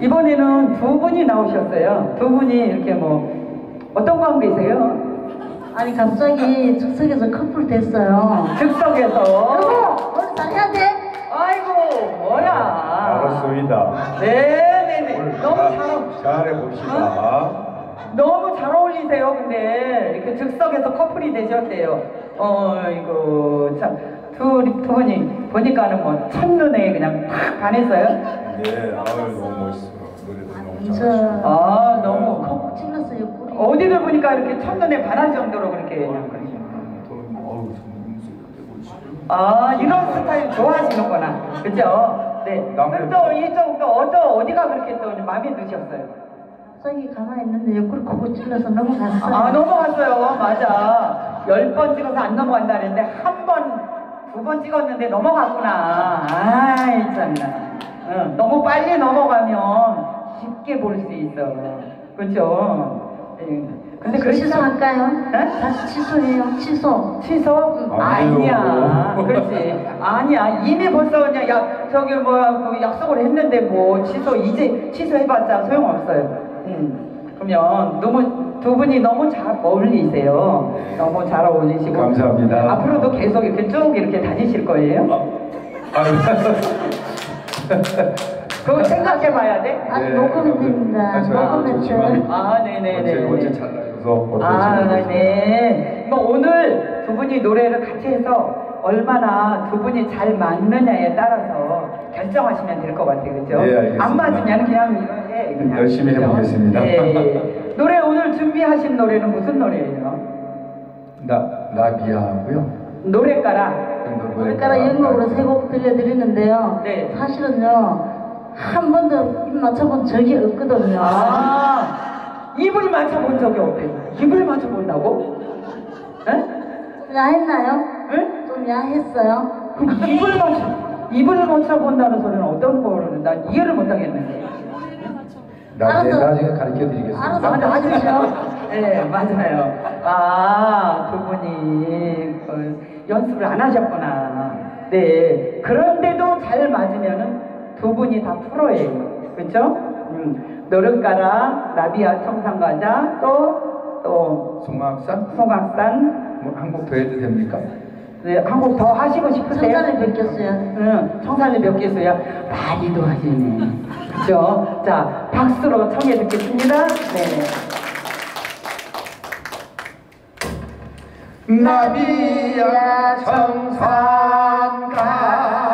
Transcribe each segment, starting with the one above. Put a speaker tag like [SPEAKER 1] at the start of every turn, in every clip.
[SPEAKER 1] 이번에는 두 분이 나오셨어요. 두 분이 이렇게 뭐 어떤 관계세요?
[SPEAKER 2] 아니 갑자기 즉석에서 커플 됐어요.
[SPEAKER 1] 즉석에서.
[SPEAKER 2] 여보, 오늘 잘해야 돼.
[SPEAKER 1] 아이고 뭐야?
[SPEAKER 3] 알았습니다.
[SPEAKER 1] 네네네.
[SPEAKER 3] 오늘
[SPEAKER 1] 너무
[SPEAKER 3] 잘-
[SPEAKER 1] 잘
[SPEAKER 3] 잘해 봅시다.
[SPEAKER 1] 너무 잘 어울리세요. 근데 이렇게 즉석에서 커플이 되셨대요. 어 이거 참 두 두 분이 보니까는 뭐 첫눈에 그냥 탁 반했어요.
[SPEAKER 3] 네, 아유 너무 멋있어. 노래도 너무
[SPEAKER 2] 저
[SPEAKER 3] 잘하시고.
[SPEAKER 1] 아 너무 커.
[SPEAKER 2] 콕 찔렀어요. 꿀이.
[SPEAKER 1] 어디를 보니까 이렇게 첫눈에 반할 정도로 그렇게.
[SPEAKER 3] 좀 멋있어.
[SPEAKER 1] 아 이런 스타일 좋아하시는구나. 그죠? 네. 그럼 또 이쪽 또 어디 어디가 그렇게 또 마음에 드셨어요?
[SPEAKER 2] 갑자기 가만히 있는데 옆구리 콕 찔러서 넘어갔어요.
[SPEAKER 1] 아 넘어갔어요. 맞아. 열 번 찍어서 안 넘어간다 그랬는데 한 번, 두 번 찍었는데 넘어갔구나. 아이 참나. 응, 너무 빨리 넘어가면 쉽게 볼 수 있어. 그렇죠? 예. 근데 그렇지
[SPEAKER 2] 취소할까요?
[SPEAKER 1] 네?
[SPEAKER 2] 다시 취소해요. 취소.
[SPEAKER 1] 취소?
[SPEAKER 3] 아니요.
[SPEAKER 1] 아니야. 그렇지. 아니야. 이미 벌써 그냥 야 저기 뭐야 그 약속을 했는데 뭐 취소 이제 취소해봤자 소용없어요. 음. 그러면 너무 두 분이 너무 잘 어울리세요. 너무 잘 어울리시고.
[SPEAKER 3] 감사합니다.
[SPEAKER 1] 앞으로도 계속 이렇게 쭉 이렇게 다니실 거예요?
[SPEAKER 3] 아유.
[SPEAKER 1] 그거 생각해봐야 돼.
[SPEAKER 2] 아직
[SPEAKER 3] 네,
[SPEAKER 2] 녹음이 됩니다.
[SPEAKER 3] 아, 저야
[SPEAKER 2] 녹음했어요.
[SPEAKER 3] 좋지만
[SPEAKER 1] 아, 네네네.
[SPEAKER 3] 어제 잘 나셔서
[SPEAKER 1] 아,
[SPEAKER 3] 어떠세요?
[SPEAKER 1] 네. 뭐 오늘 두 분이 노래를 같이 해서 얼마나 두 분이 잘 맞느냐에 따라서 결정하시면 될 것 같아요. 그죠?
[SPEAKER 3] 네, 알겠습니다.
[SPEAKER 1] 안 맞으면 그냥 해. 그냥.
[SPEAKER 3] 열심히
[SPEAKER 1] 그죠?
[SPEAKER 3] 해보겠습니다.
[SPEAKER 1] 네. 노래 오늘 준비하신 노래는 무슨 노래예요?
[SPEAKER 3] 나 나비하고요.
[SPEAKER 1] 노래가라.
[SPEAKER 2] 우리가라 연곡으로 세 곡 들려드리는데요.
[SPEAKER 1] 네.
[SPEAKER 2] 사실은요 한 번도 입 맞춰본 적이 없거든요.
[SPEAKER 1] 아, 입을 맞춰본 적이 없대요. 입을 맞춰본다고? 에?
[SPEAKER 2] 좀 야했나요?
[SPEAKER 1] 응?
[SPEAKER 2] 좀 야했어요.
[SPEAKER 1] 그 입을 맞춰 입을 맞춰본다는 소리는 어떤 거를 난 이해를 못하겠는데.
[SPEAKER 3] 나중에 나중에 가르쳐 드리겠습니다.
[SPEAKER 2] 아.
[SPEAKER 1] 맞으죠? 네, 맞아요. 아, 두 분이 그 연습을 안 하셨구나. 네. 그런데도 잘 맞으면은 두 분이 다 프로예요. 그렇죠? 음. 노릇가라, 나비와 청산과자, 또, 또,
[SPEAKER 3] 송악산
[SPEAKER 1] 송악산,
[SPEAKER 3] 뭐 한국 더 해도 됩니까?
[SPEAKER 1] 네, 한국 더 하시고 싶으세요?
[SPEAKER 2] 청산을 뵙겠어요.
[SPEAKER 1] 응, 청산을 몇 개서야 많이도 하시네. 그죠? 자, 박수로 청해 듣겠습니다. 네.
[SPEAKER 3] 나비야 청산 가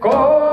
[SPEAKER 3] Go!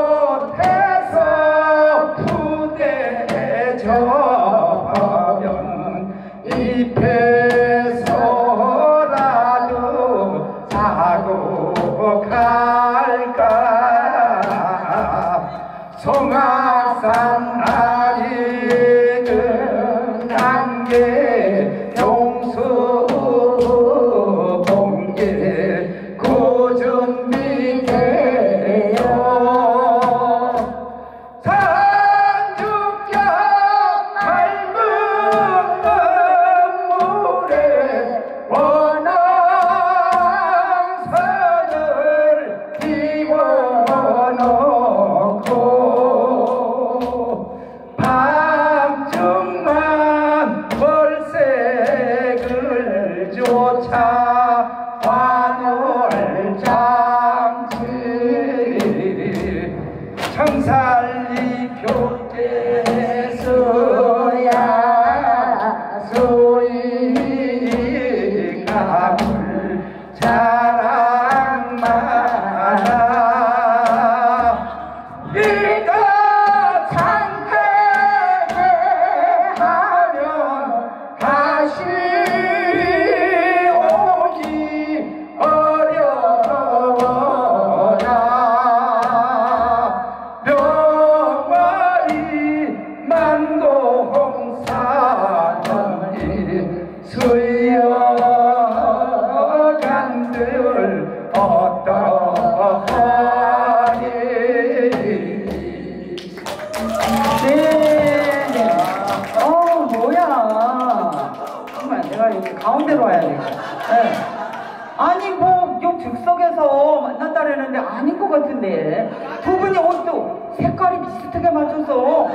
[SPEAKER 1] 맞춰서 만났다라는데 아닌 것 같은데 두 분이 옷도 색깔이 비슷하게 맞춰서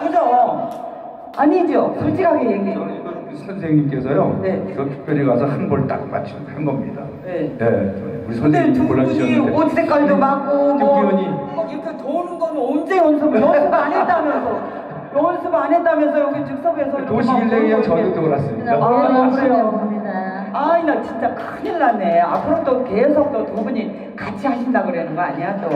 [SPEAKER 1] 그죠? 아니죠? 솔직하게 얘기해.
[SPEAKER 3] 저는 이거 선생님께서요.
[SPEAKER 1] 네.
[SPEAKER 3] 저 특별히 가서 한 벌 딱 맞춘 한 겁니다.
[SPEAKER 1] 네.
[SPEAKER 3] 네. 우리
[SPEAKER 1] 근데 두
[SPEAKER 3] 선생님이
[SPEAKER 1] 분이
[SPEAKER 3] 골라주셨는데.
[SPEAKER 1] 옷 색깔도 맞고 뭐
[SPEAKER 3] 특별히
[SPEAKER 1] 막 이렇게 도는 건 언제 연습 연습 안 했다면서 연습 안 했다면서 여기 즉석에서 이렇게 막
[SPEAKER 3] 도시길래 그냥
[SPEAKER 1] 이렇게.
[SPEAKER 3] 저도 돌았습니다.
[SPEAKER 1] 아,
[SPEAKER 2] 아,
[SPEAKER 1] 그래요? 나 진짜 큰일 났네 앞으로 또 계속 또 두 분이 같이 하신다 그러는 거 아니야 또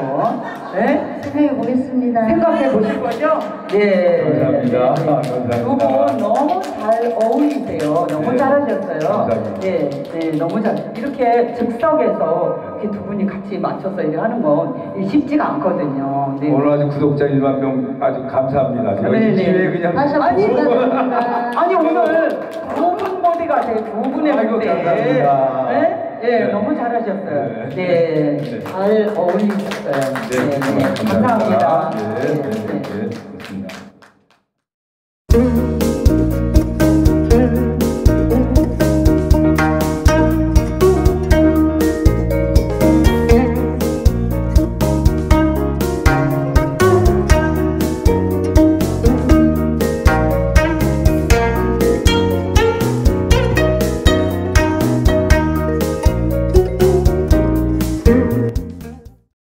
[SPEAKER 1] 네?
[SPEAKER 2] 생각해 보겠습니다.
[SPEAKER 1] 생각해 보실 거죠? 예
[SPEAKER 3] 감사합니다. 감사합니다.
[SPEAKER 1] 두 분 너무 잘 어울리세요 너무
[SPEAKER 3] 네.
[SPEAKER 1] 잘하셨어요
[SPEAKER 3] 감사합니다.
[SPEAKER 1] 예, 네, 너무 잘 이렇게 즉석에서 이렇게 두 분이 같이 맞춰서 이렇게 하는 건 쉽지가 않거든요 네.
[SPEAKER 3] 오늘 아주 구독자 1만 명 아주 감사합니다.
[SPEAKER 1] 네, 네.
[SPEAKER 3] 그냥
[SPEAKER 1] 아니. 아니 오늘 두 두 분의
[SPEAKER 3] 아이고,
[SPEAKER 1] 모델.
[SPEAKER 3] 감사합니다.
[SPEAKER 1] 네? 예,
[SPEAKER 3] 네.
[SPEAKER 1] 너무 잘하셨어요.
[SPEAKER 3] 네.
[SPEAKER 1] 네,
[SPEAKER 3] 네.
[SPEAKER 1] 잘 어울리셨어요.
[SPEAKER 3] 네, 감사합니다.
[SPEAKER 1] 감사합니다.
[SPEAKER 3] 네, 네, 네.